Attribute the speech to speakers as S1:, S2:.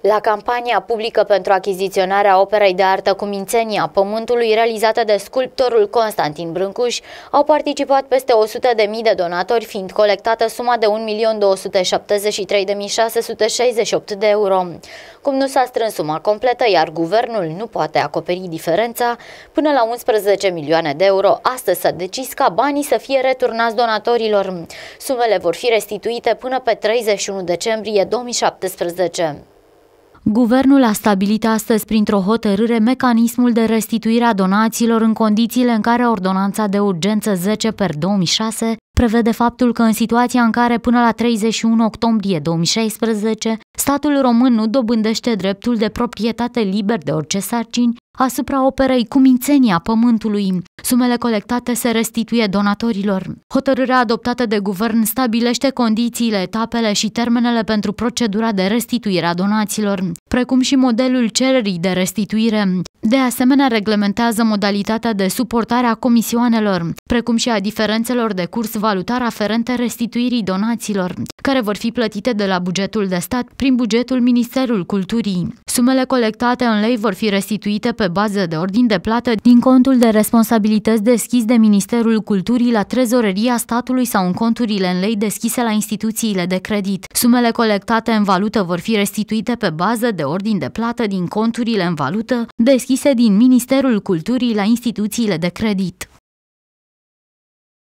S1: La campania publică pentru achiziționarea operei de artă cu Mințenia Pământului realizată de sculptorul Constantin Brâncuș au participat peste 100.000 de donatori, fiind colectată suma de 1.273.668 de euro. Cum nu s-a strâns suma completă, iar guvernul nu poate acoperi diferența, până la 11 milioane de euro, astăzi s-a decis ca banii să fie returnați donatorilor. Sumele vor fi restituite până pe 31 decembrie 2017.
S2: Guvernul a stabilit astăzi printr-o hotărâre mecanismul de restituire a donațiilor în condițiile în care ordonanța de urgență 10 per 2006 prevede faptul că în situația în care până la 31 octombrie 2016 statul român nu dobândește dreptul de proprietate liber de orice sarcini asupra operei cu mințenia pământului. Sumele colectate se restituie donatorilor. Hotărârea adoptată de guvern stabilește condițiile, etapele și termenele pentru procedura de restituire a donațiilor, precum și modelul cererii de restituire. De asemenea, reglementează modalitatea de suportare a comisioanelor, precum și a diferențelor de curs valutar aferente restituirii donațiilor, care vor fi plătite de la bugetul de stat prin bugetul Ministerul Culturii. Sumele colectate în lei vor fi restituite pe bază de ordin de plată din contul de responsabilități deschis de Ministerul Culturii la trezoreria statului sau în conturile în lei deschise la instituțiile de credit. Sumele colectate în valută vor fi restituite pe bază de ordin de plată din conturile în valută deschise din Ministerul Culturii la instituțiile de credit.